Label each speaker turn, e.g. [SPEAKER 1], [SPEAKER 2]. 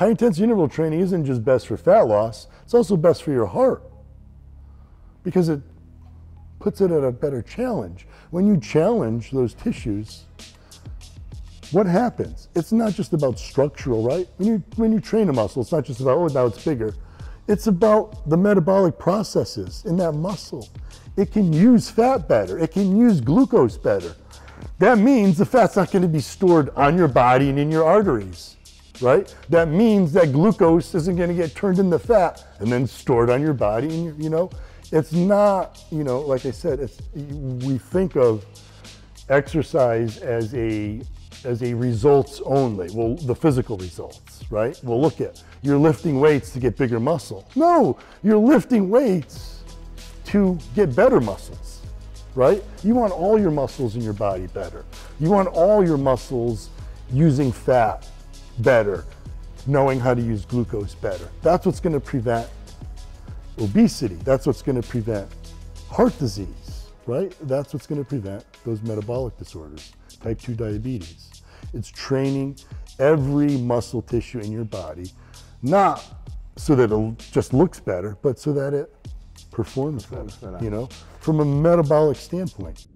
[SPEAKER 1] High intensity interval training isn't just best for fat loss, it's also best for your heart because it puts it at a better challenge. When you challenge those tissues, what happens? It's not just about structural, right? When you, when you train a muscle, it's not just about, oh, now it's bigger. It's about the metabolic processes in that muscle. It can use fat better. It can use glucose better. That means the fat's not going to be stored on your body and in your arteries right? That means that glucose isn't going to get turned into fat and then stored on your body. And you know, it's not, you know, like I said, it's, we think of exercise as a as a results only. Well, the physical results, right? We'll look at you're lifting weights to get bigger muscle. No, you're lifting weights to get better muscles, right? You want all your muscles in your body better. You want all your muscles using fat better, knowing how to use glucose better. That's what's going to prevent obesity. That's what's going to prevent heart disease, right? That's what's going to prevent those metabolic disorders, type 2 diabetes. It's training every muscle tissue in your body, not so that it just looks better, but so that it performs better, you know, from a metabolic standpoint.